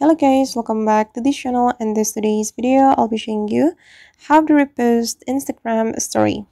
Hello guys, welcome back to this channel. In this today's video, I'll be showing you how to repost Instagram story.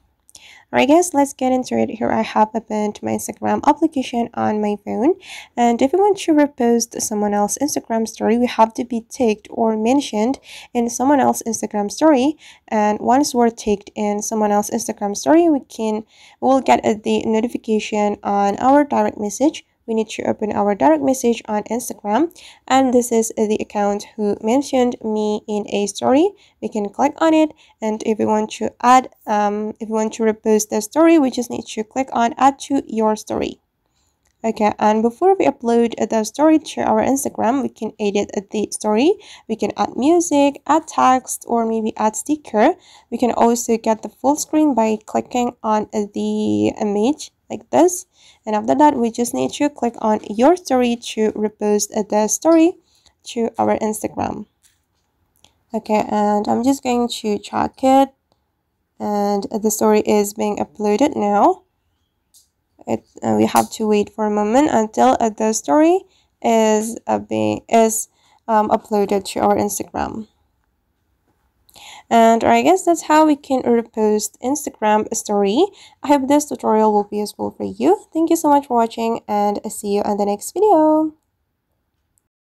Alright guys, let's get into it. Here I have opened my Instagram application on my phone. And if you want to repost someone else's Instagram story, we have to be tagged or mentioned in someone else's Instagram story. And once we're tagged in someone else's Instagram story, we can we'll get the notification on our direct message we need to open our direct message on Instagram. And this is the account who mentioned me in a story. We can click on it. And if we want to add um, if we want to repost the story we just need to click on add to your story okay and before we upload the story to our instagram we can edit the story. We can add music add text or maybe add sticker. We can also get the full screen by clicking on the image like this. And after that we just need to click on your story to repost the story to our instagram. Okay and i'm just going to check it. And the story is being uploaded now it uh, we have to wait for a moment until uh, the story is uh, being is um, uploaded to our instagram and I guess that's how we can repost Instagram story. I hope this tutorial will be useful for you. Thank you so much for watching and see you in the next video.